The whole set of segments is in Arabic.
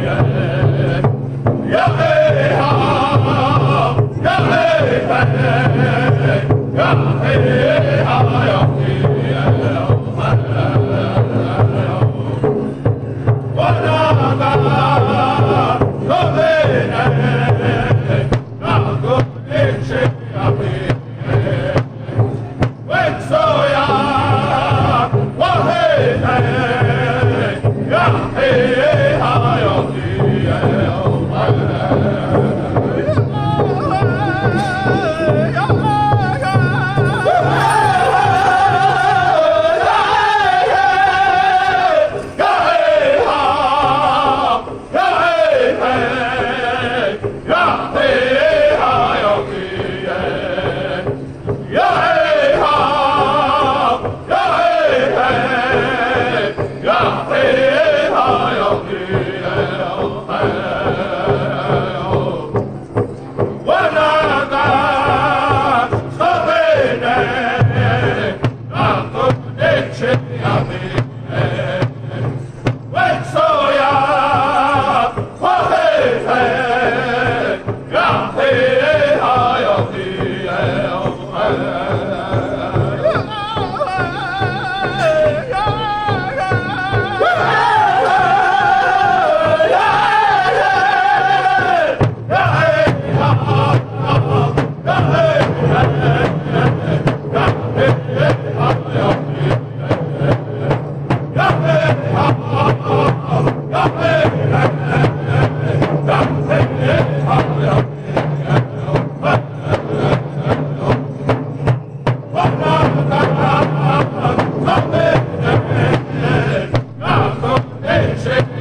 Ja, hey, hey,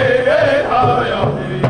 hey, hey,